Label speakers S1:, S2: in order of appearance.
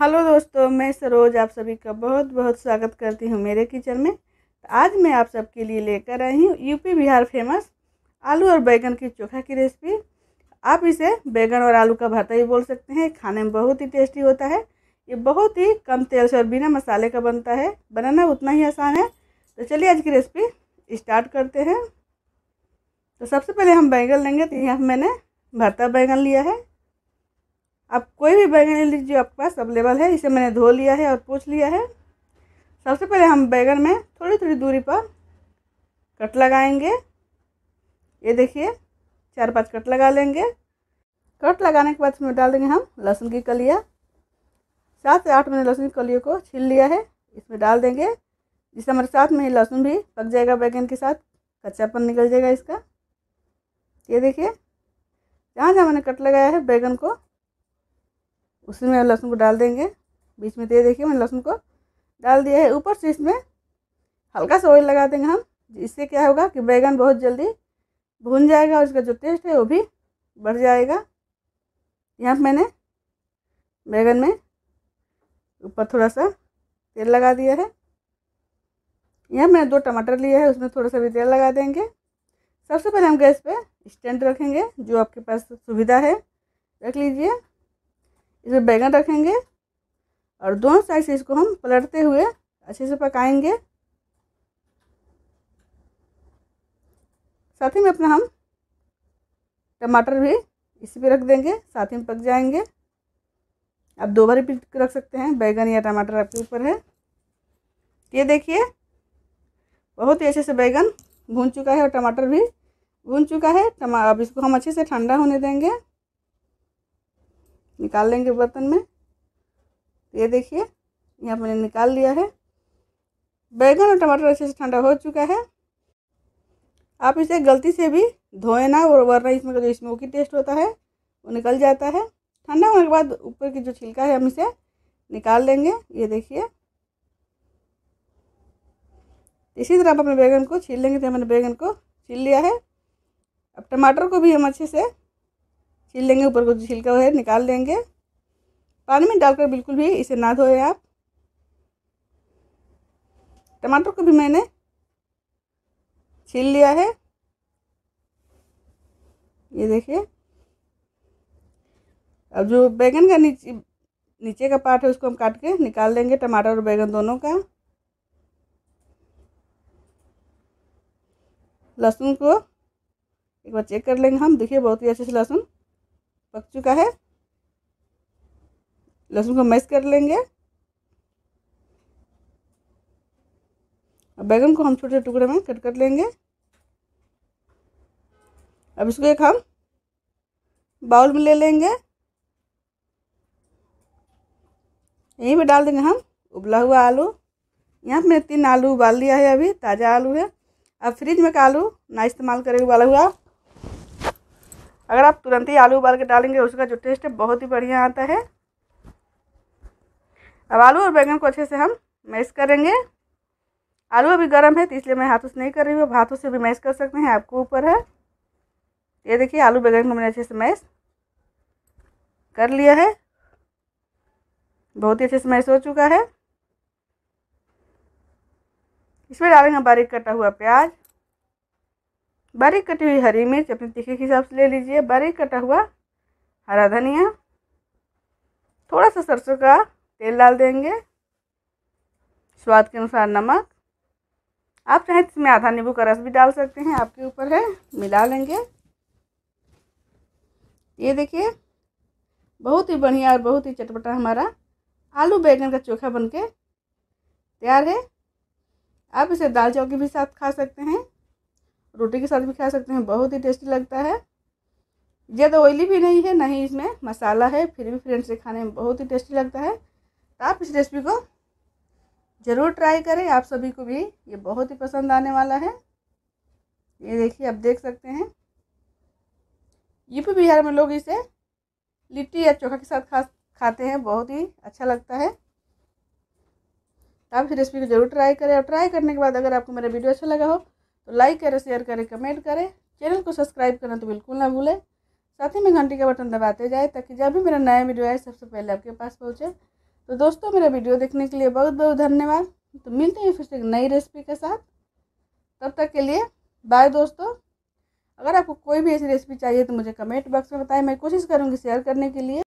S1: Hello दोस्तों, मैं सरोज, आप सभी का बहुत बहुत स्वागत करती हूँ मेरे किचन में। तो आज मैं आप सबके लिए लेकर आई हूँ यूपी बिहार फ़ेमस आलू और बैगन की चोखा की रेसिपी। आप इसे बैगन और आलू का भरता भी बोल सकते हैं, खाने में बहुत ही टेस्टी होता है। ये बहुत ही कम तेल से और बिना मसाले का बनता है। बनाना उतना ही आसान है। तो चलिए आज की रेसिपी स्टार्ट करते हैं। तो सबसे पहले हम बैंगन लेंगे तो यहाँ मैंने भरता बैंगन लिया है। आप कोई भी बैगन ले लीजिए, आपके पास अवेलेबल है, इसे मैंने धो लिया है और पूछ लिया है। सबसे पहले हम बैगन में थोड़ी थोड़ी दूरी पर कट लगाएँगे। ये देखिए चार पाँच कट लगा लेंगे। कट लगाने के बाद इसमें डाल देंगे हम लहसुन की कलिया। सात से आठ मैंने लहसुन की कलियों को छील लिया है। इसमें डाल देंगे, जिससे हमारे साथ में लहसुन भी पक जाएगा बैगन के साथ। कच्चापन निकल जाएगा इसका। ये देखिए जहाँ जहाँ मैंने कट लगाया है बैगन को उसी में लहसुन को डाल देंगे। बीच में दे देखिए, मैंने लहसुन को डाल दिया है ऊपर से इसमें। हल्का सा ऑयल लगा देंगे हम। इससे क्या होगा कि बैगन बहुत जल्दी भून जाएगा और इसका जो टेस्ट है वो भी बढ़ जाएगा। यहाँ पर मैंने बैगन में ऊपर थोड़ा सा तेल लगा दिया है। यहाँ मैंने दो टमाटर लिए है, उसमें थोड़ा सा भी तेल लगा देंगे। सबसे पहले हम गैस पे स्टैंड रखेंगे, जो आपके पास सुविधा है, रख लीजिए। इसमें बैगन रखेंगे और दोनों साइड से इसको हम पलटते हुए अच्छे से पकाएँगे। साथ ही में अपना हम टमाटर भी इसी पे रख देंगे, साथ ही में पक जाएँगे। आप दो बार भी रख सकते हैं, बैगन या टमाटर आपके ऊपर है। ये देखिए, बहुत ही अच्छे से बैगन भून चुका है और टमाटर भी भून चुका है। टमा अब इसको हम अच्छे से ठंडा होने देंगे। निकाल लेंगे बर्तन में। ये देखिए, यहाँ मैंने निकाल लिया है। बैगन और टमाटर अच्छे से ठंडा हो चुका है। आप इसे गलती से भी धोए ना, और वरना इसमें का जो स्मोकी टेस्ट होता है, वो निकल जाता है। ठंडा होने के बाद ऊपर की जो छिलका है, हम इसे निकाल लेंगे। ये देखिए। इसी तरह आप अपने बैगन को छील लेंगे। तो मैंने बैगन को छील लिया है। अब टमाटर को भी हम अच्छे से छील लेंगे, ऊपर को जो छिलका है निकाल लेंगे पानी में डालकर बिल्कुल भी इसे ना धोए आप। टमाटर को भी मैंने छील लिया है। ये देखिए। अब जो बैगन का नीचे नीचे का पार्ट है, उसको हम काट के निकाल देंगे, टमाटर और बैगन दोनों का। लहसुन को एक बार चेक कर लेंगे हम। देखिए, बहुत ही अच्छे से लहसुन पक चुका है। लहसुन को मैश कर लेंगे। अब बैगन को हम छोटे टुकड़े में कट कर लेंगे। अब इसको एक हम बाउल में ले लेंगे। यहीं पे डाल देंगे हम उबला हुआ आलू। यहाँ मैंने तीन आलू उबाल लिया है अभी, ताज़ा आलू है। अब फ्रिज में का आलू ना इस्तेमाल करें उबाला हुआ। अगर आप तुरंत ही आलू उबाल के डालेंगे, उसका जो टेस्ट है, बहुत ही बढ़िया आता है। अब आलू और बैंगन को अच्छे से हम मैश करेंगे। आलू अभी गर्म है तो इसलिए मैं हाथों से नहीं कर रही हूँ। हाथों से भी मैश कर सकते हैं, आपको ऊपर है। ये देखिए, आलू बैगन को मैंने अच्छे से मैश कर लिया है। बहुत ही अच्छे से मैश हो चुका है। इसमें डालेंगे बारीक कटा हुआ प्याज। बारीक कटी हुई हरी मिर्च अपने तीखे के हिसाब से ले लीजिए। बारीक कटा हुआ हरा धनिया। थोड़ा सा सरसों का तेल डाल देंगे। स्वाद के अनुसार नमक। आप चाहें तो इसमें आधा नींबू का रस भी डाल सकते हैं, आपके ऊपर है, मिला लेंगे। ये देखिए, बहुत ही बढ़िया और बहुत ही चटपटा हमारा आलू बैगन का चोखा बनके तैयार है। आप इसे दाल चावल के भी साथ खा सकते हैं। रोटी के साथ भी खा सकते हैं, बहुत ही टेस्टी लगता है। ज़्यादा ऑयली भी नहीं है, ना ही इसमें मसाला है, फिर भी फ्रेंड्स से खाने में बहुत ही टेस्टी लगता है। तो आप इस रेसिपी को ज़रूर ट्राई करें, आप सभी को भी ये बहुत ही पसंद आने वाला है। ये देखिए, आप देख सकते हैं। यूपी बिहार में लोग इसे लिट्टी या चोखा के साथ खा, खाते हैं, बहुत ही अच्छा लगता है। आप इस रेसिपी को ज़रूर ट्राई करें और ट्राई करने के बाद अगर आपको मेरा वीडियो अच्छा लगा हो तो लाइक करें शेयर करें कमेंट करें। चैनल को सब्सक्राइब करना तो बिल्कुल ना भूलें। साथ ही में घंटी का बटन दबाते जाए ताकि जब भी मेरा नया वीडियो आए, सबसे पहले आपके पास पहुँचे। तो दोस्तों, मेरा वीडियो देखने के लिए बहुत बहुत धन्यवाद। तो मिलते हैं फिर से एक नई रेसिपी के साथ। तब तक के लिए बाय दोस्तों। अगर आपको कोई भी ऐसी रेसिपी चाहिए तो मुझे कमेंट बॉक्स में बताएँ। मैं कोशिश करूँगी शेयर करने के लिए।